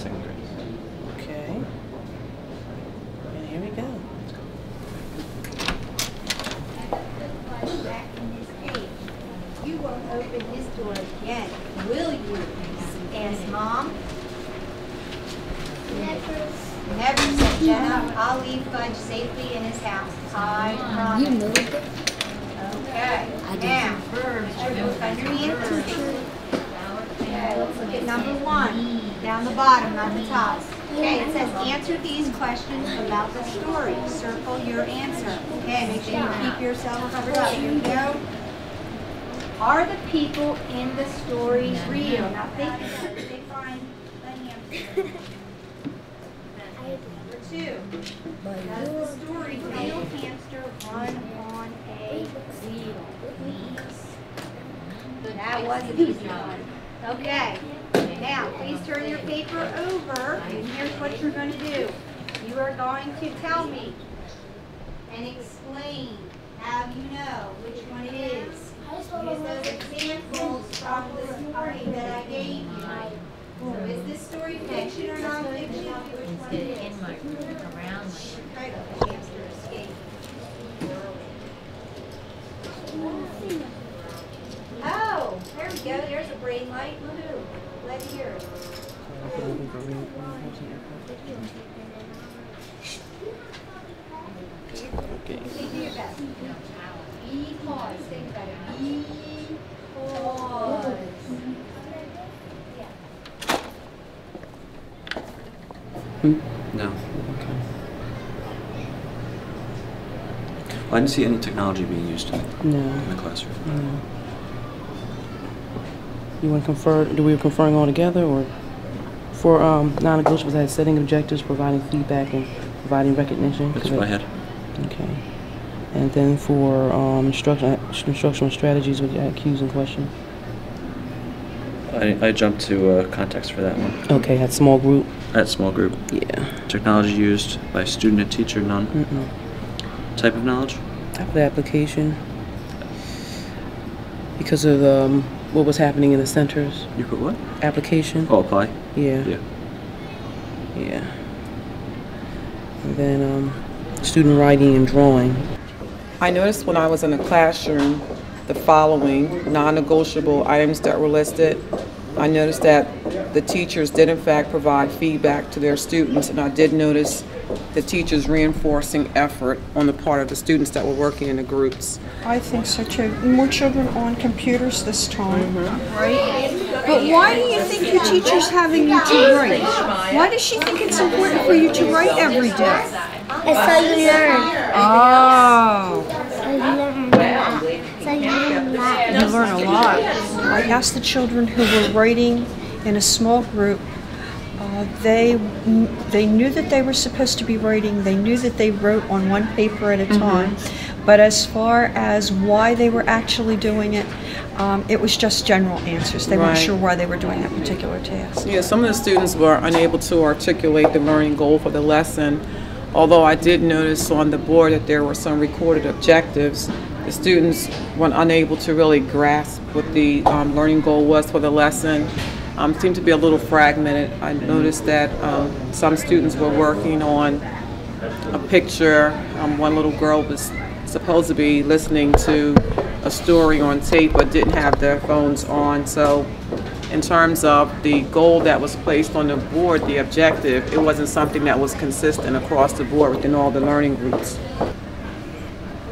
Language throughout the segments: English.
second grade. Okay. And here we go. Back in this page. You won't open this door again, will you? Ask mom. Never. Never, said Jenna. I'll leave Fudge safely in his house. I promise. You moved it? Okay, now, look underneath the sheet. Okay, look at number one, down the bottom, not the top. Okay, it says, answer these questions about the story. Circle your answer. Okay, make sure you keep yourself covered up. Here we go. Are the people in the stories real? Now think about it. They find the. Number two, does the story real hamster run on a wheel? That was an easy one. Okay, now please turn your paper over and here's what you're going to do. You are going to tell me and explain how you know which one it is. Use those examples from the story that I gave you. So is this story fiction or nonfiction? Which one it is? Okay, the hamster escaped. Oh, there we go. There's a brain light. Woohoo. Let's hear it. Hmm? Okay. Think do your best. Be pause. Think about it. Be pause. No. Well, I didn't see any technology being used in, No. in the classroom. no. You want to confer, do we conferring all together or? For um, non-negotiables, I had setting objectives, providing feedback, and providing recognition. That's what I had. Okay. And then for um, instruction, instructional strategies, add cues and questions? I, I jumped to uh, context for that one. Okay, at small group. At small group. Yeah. Technology used by student and teacher, none. Mm-mm. Type of knowledge? After the application, because of um, what was happening in the centers, You put what? application. Oh, apply? Yeah. Yeah. Yeah. And then um, student writing and drawing. I noticed when I was in the classroom, the following non-negotiable items that were listed. I noticed that the teachers did in fact provide feedback to their students, and I did notice the teachers reinforcing effort on the part of the students that were working in the groups. I think so too. More children on computers this time. Right? But why do you think your teacher's having you to write? Why does she think it's important for you to write every day? It's so you learn. Oh. So you learn a lot. So you learn a lot. You learn a lot. I asked the children who were writing in a small group. Uh, they they knew that they were supposed to be writing. They knew that they wrote on one paper at a time. But as far as why they were actually doing it, um, it was just general answers. They weren't sure why they were doing that particular task. Yeah, some of the students were unable to articulate the learning goal for the lesson. Although I did notice on the board that there were some recorded objectives, the students were unable to really grasp what the um, learning goal was for the lesson. Um, seemed to be a little fragmented. I noticed that um, some students were working on a picture. Um, one little girl was supposed to be listening to a story on tape but didn't have their phones on. So, in terms of the goal that was placed on the board, the objective, it wasn't something that was consistent across the board within all the learning groups.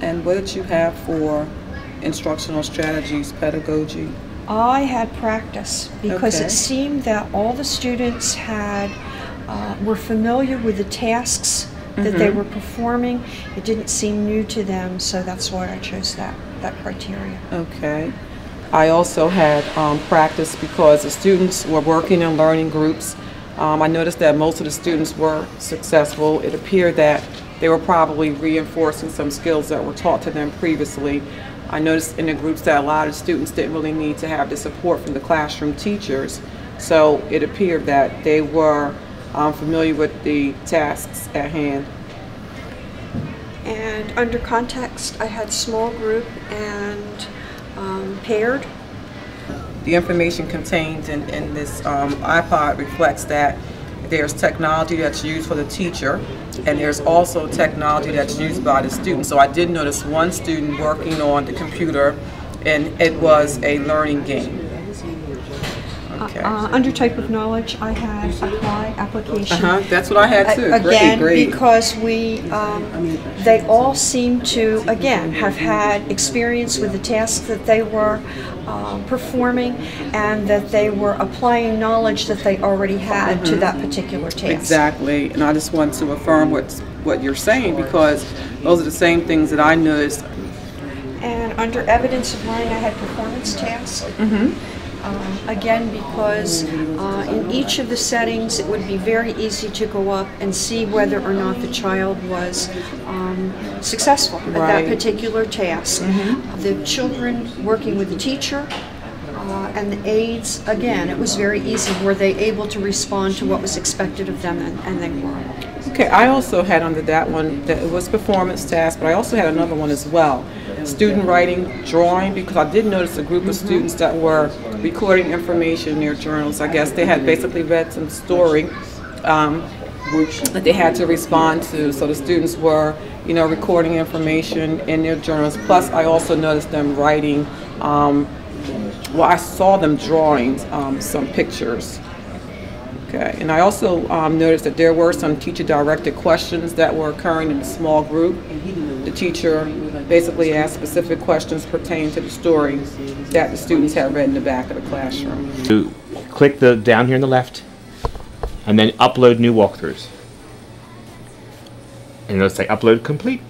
And what did you have for instructional strategies, pedagogy? I had practice because Okay. it seemed that all the students had uh, were familiar with the tasks that they Mm-hmm. were performing. It didn't seem new to them, so that's why I chose that that criteria. Okay. I also had um, practice because the students were working in learning groups. Um, I noticed that most of the students were successful. It appeared that they were probably reinforcing some skills that were taught to them previously. I noticed in the groups that a lot of students didn't really need to have the support from the classroom teachers. So it appeared that they were um, familiar with the tasks at hand. And under context, I had small group and um, paired. the information contained in, in this um, iPod reflects that there's technology that's used for the teacher, and there's also technology that's used by the student. So I did notice one student working on the computer, and it was a learning game. Okay. Uh, under type of knowledge, I had apply application. Uh-huh, that's what I had too. Great, Again, great. because we, um, they all seem to, again, have had experience with the tasks that they were uh, performing and that they were applying knowledge that they already had to that particular task. Exactly, and I just want to affirm what what you're saying because those are the same things that I noticed. And under evidence of learning, I had performance tasks. Um, again, because uh, in each of the settings, it would be very easy to go up and see whether or not the child was um, successful at Right. that particular task. The children working with the teacher. Uh, and the aides, again, it was very easy. Were they able to respond to what was expected of them? And, and they were. Okay, I also had under that one that it was performance task, but I also had another one as well. Student writing, drawing, because I did notice a group of students that were recording information in their journals. I guess they had basically read some story um, that they had to respond to. So the students were, you know, recording information in their journals. Plus, I also noticed them writing. Um, well, I saw them drawing um, some pictures. Okay, and I also um, noticed that there were some teacher-directed questions that were occurring in a small group. The teacher basically asked specific questions pertaining to the story that the students had read in the back of the classroom. click the down here on the left and then upload new walkthroughs. And it'll say upload complete.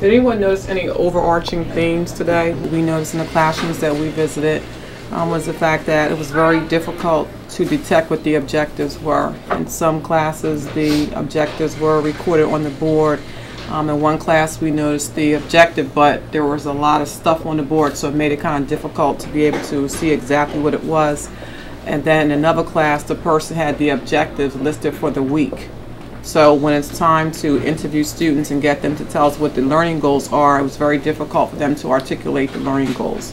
Did anyone notice any overarching themes today? We noticed in the classrooms that we visited um, was the fact that it was very difficult to detect what the objectives were. In some classes, the objectives were recorded on the board. Um, in one class, we noticed the objective, but there was a lot of stuff on the board, so it made it kind of difficult to be able to see exactly what it was. And then in another class, the person had the objectives listed for the week. So when it's time to interview students and get them to tell us what the learning goals are, it was very difficult for them to articulate the learning goals.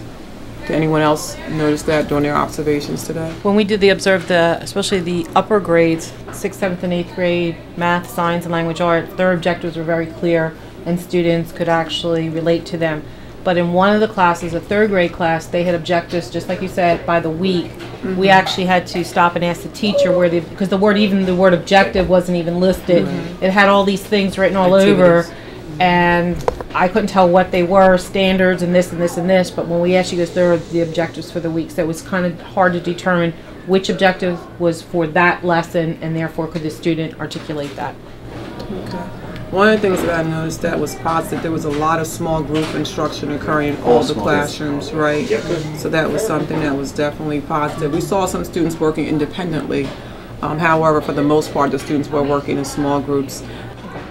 Did anyone else notice that during their observations today? When we did the observe the, especially the upper grades, sixth, seventh, and eighth grade, math, science, and language art, their objectives were very clear, and students could actually relate to them. But in one of the classes, a third grade class, they had objectives, just like you said, by the week. We mm-hmm. actually had to stop and ask the teacher where the, because the word, even the word objective wasn't even listed. It had all these things written all over, and I couldn't tell what they were, standards and this and this and this, but when we asked you guys, there are the objectives for the week, so it was kind of hard to determine which objective was for that lesson, and therefore could the student articulate that. Okay. One of the things that I noticed that was positive, there was a lot of small group instruction occurring in all the classrooms, right? So that was something that was definitely positive. We saw some students working independently. Um, however, for the most part, the students were working in small groups.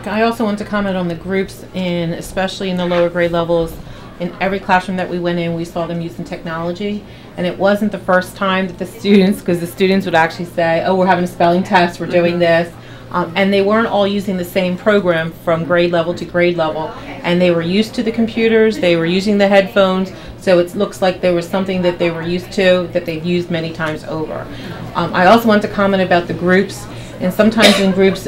I also want to comment on the groups in, especially in the lower grade levels. In every classroom that we went in, we saw them using technology. And it wasn't the first time that the students, because the students would actually say, oh, we're having a spelling test, we're doing this. Um, and they weren't all using the same program from grade level to grade level. And they were used to the computers, they were using the headphones, so it looks like there was something that they were used to that they've used many times over. Um, I also want to comment about the groups. And sometimes in groups,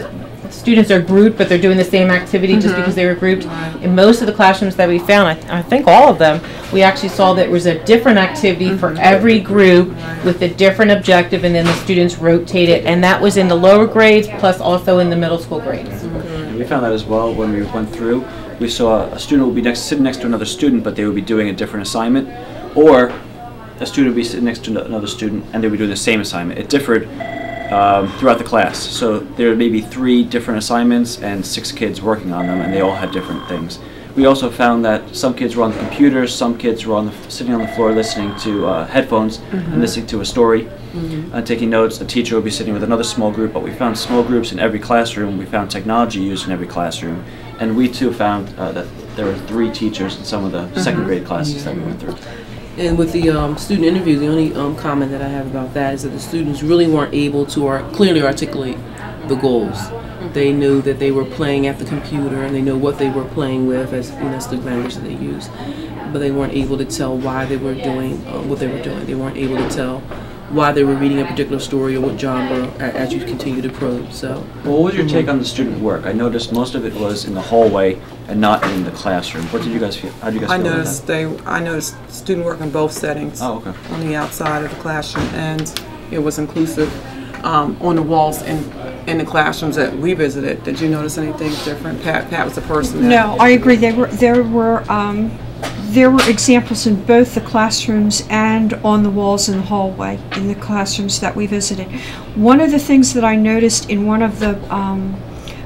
students are grouped, but they're doing the same activity just mm-hmm. because they were grouped. In most of the classrooms that we found, I, th- I think all of them, we actually saw that there was a different activity for mm-hmm. every group with a different objective, and then the students rotated. And that was in the lower grades, plus also in the middle school grades. Mm-hmm. And we found that as well when we went through. We saw a student would be next, sitting next to another student, but they would be doing a different assignment, or a student would be sitting next to another student and they would be doing the same assignment. It differed um, throughout the class. So there may be three different assignments and six kids working on them, and they all had different things. We also found that some kids were on the computers, some kids were on the, sitting on the floor listening to uh, headphones and listening to a story and taking notes. A teacher would be sitting with another small group, but we found small groups in every classroom. We found technology used in every classroom. And we too found uh, that there were three teachers in some of the second grade classes that we went through. And with the um, student interviews, the only um, comment that I have about that is that the students really weren't able to ar- clearly articulate the goals. They knew that they were playing at the computer and they know what they were playing with, as you know, the language that they use. But they weren't able to tell why they were doing uh, what they were doing. They weren't able to tell why they were reading a particular story or what genre a- as you continue to probe. So Well, what was your take on the student work? I noticed most of it was in the hallway and not in the classroom. What did you guys feel? How did you guys I feel about noticed that? they, I noticed student work in both settings. Oh, okay. On the outside of the classroom, and it was inclusive um, on the walls in, in the classrooms that we visited. Did you notice anything different? Pat, Pat was the person that. No, I agree. There were there were um, there were examples in both the classrooms and on the walls in the hallway in the classrooms that we visited. One of the things that I noticed in one of the um,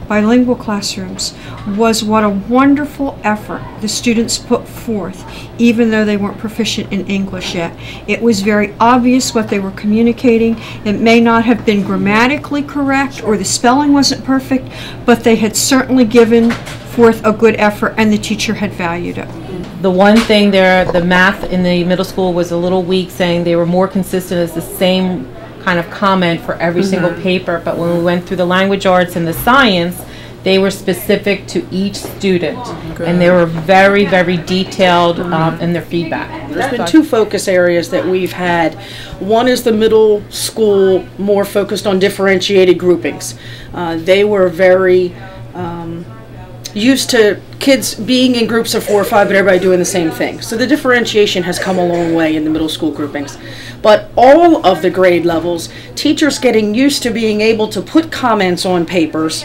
bilingual classrooms was what a wonderful effort the students put forth, even though they weren't proficient in English yet. It was very obvious what they were communicating. It may not have been grammatically correct or the spelling wasn't perfect, but they had certainly given forth a good effort and the teacher had valued it. The one thing there, the math in the middle school was a little weak, saying they were more consistent as the same kind of comment for every single paper. But when we went through the language arts and the science, they were specific to each student. And they were very, very detailed um, in their feedback. There's been two focus areas that we've had. One is the middle school, more focused on differentiated groupings. Uh, they were very um, used to kids being in groups of four or five, but everybody doing the same thing. So the differentiation has come a long way in the middle school groupings. But all of the grade levels, teachers getting used to being able to put comments on papers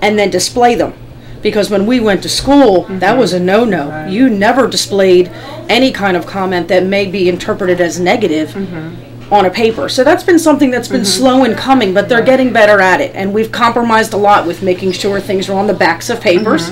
and then display them. Because when we went to school, that was a mm-hmm. no no. You never displayed any kind of comment that may be interpreted as negative mm-hmm. on a paper. So that's been something that's been mm-hmm. slow in coming, but they're getting better at it. And we've compromised a lot with making sure things are on the backs of papers.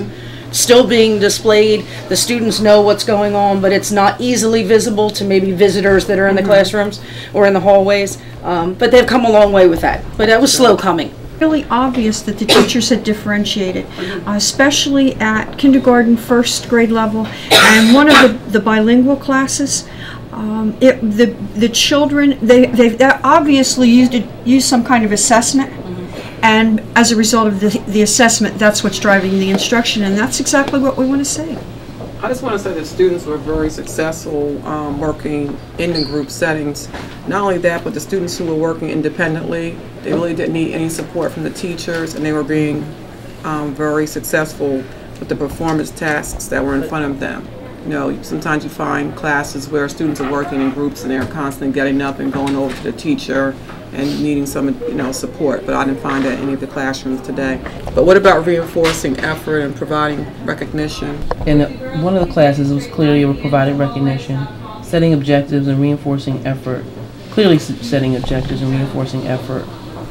Still being displayed, the students know what's going on, but it's not easily visible to maybe visitors that are in the classrooms or in the hallways. Um, but they've come a long way with that. But that was slow coming. really obvious that the teachers had differentiated, uh, especially at kindergarten, first grade level, and one of the, the bilingual classes. Um, it, the, the children, they, they they obviously used, used some kind of assessment, and as a result of the, the assessment, that's what's driving the instruction, and that's exactly what we want to see. I just want to say that students were very successful um, working in the group settings. Not only that, but the students who were working independently, they really didn't need any support from the teachers, and they were being um, very successful with the performance tasks that were in front of them. You know, sometimes you find classes where students are working in groups and they're constantly getting up and going over to the teacher and needing some, you know, support, but I didn't find that in any of the classrooms today. But what about reinforcing effort and providing recognition? And uh, one of the classes it was clearly we providing recognition, setting objectives and reinforcing effort. Clearly setting objectives and reinforcing effort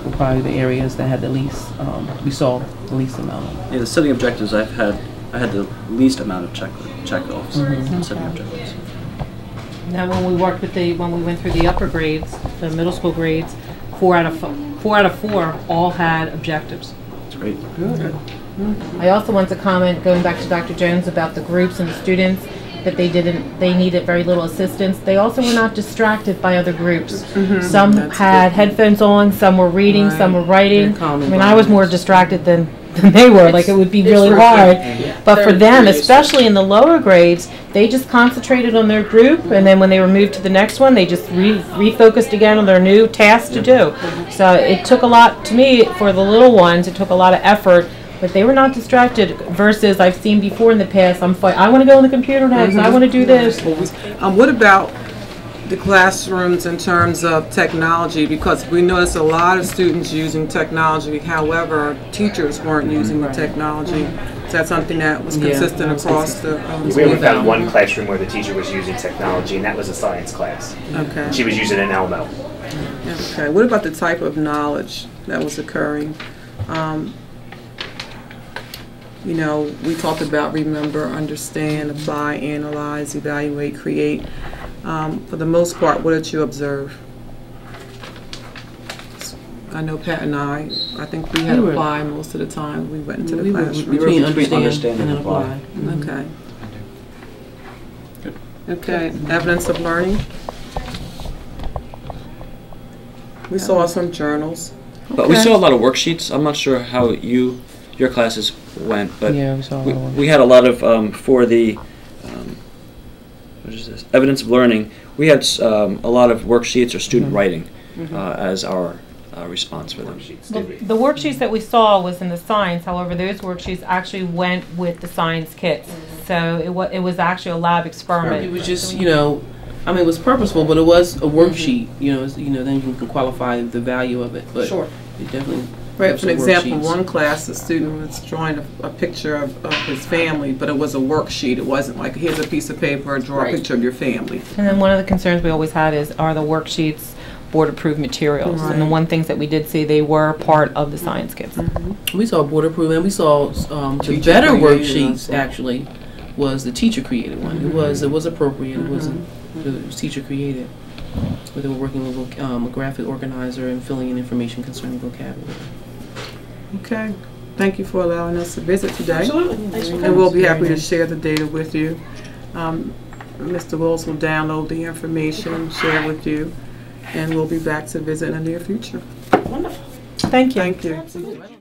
were probably the areas that had the least, um, we saw the least amount of. Yeah, the setting objectives I've had, I had the least amount of check check offs Mm-hmm. in setting objectives. Now, when we worked with the, when we went through the upper grades, the middle school grades, four out of, fo- four out of four all had objectives. That's great. Good. Mm-hmm. I also want to comment, going back to Dr. Jones, about the groups and the students, that they didn't, they needed very little assistance. They also were not distracted by other groups. Mm-hmm. Some That's had headphones on, some were reading, some were writing. I mean, I was more distracted than, than they were, like it would be really hard. But for them, especially in the lower grades, they just concentrated on their group, and then when they were moved to the next one, they just re- refocused again on their new task to do. So it took a lot, to me, for the little ones, it took a lot of effort, but they were not distracted versus I've seen before in the past, I'm fi- I want to go on the computer next, I want to do this. Um, what about the classrooms in terms of technology? Because we noticed a lot of students using technology, however, teachers weren't using the technology. Is that something that was Yeah, consistent I was across the? um, We only found one classroom where the teacher was using technology, and that was a science class. Okay, She was using an Elmo. okay. What about the type of knowledge that was occurring? Um, You know, we talked about remember, understand, apply, analyze, evaluate, create. Um, For the most part, what did you observe? I know Pat and I, I think we had We were- apply most of the time we went into the We were classroom. We were between between understand understand and and apply. apply. Okay. Okay, evidence of learning? We saw some journals. But we saw a lot of worksheets. I'm not sure how you, your classes went, but Yeah, we saw a we, of we had a lot of um, for the um, what is this? Evidence of learning, we had um, a lot of worksheets or student writing uh, as our uh, response for them. The the worksheets that we saw was in the science, however, those worksheets actually went with the science kits. So it wa, it was actually a lab experiment. It was just, you know, I mean, it was purposeful, but it was a worksheet, you know, you know, then you can qualify the value of it, but Sure. it definitely. Right, was for an example, worksheets. one class, the student was drawing a, a picture of, of his family, but it was a worksheet. It wasn't like, here's a piece of paper, draw a Right. picture of your family. And then one of the concerns we always had is, are the worksheets board-approved materials? And the Right. one things that we did see, they were part of the science kits. We saw board approved, and we saw um, the Teacher better created worksheets also. actually was the teacher created one. It was it was appropriate. It wasn't it was teacher created. Where they were working with voc- um, a graphic organizer and filling in information concerning vocabulary. Okay, thank you for allowing us to visit today. Absolutely. Thanks for And we'll be happy to share the data with you. Um, Mr. Wills will download the information, share with you, and we'll be back to visit in the near future. Wonderful. Thank you. Thank you.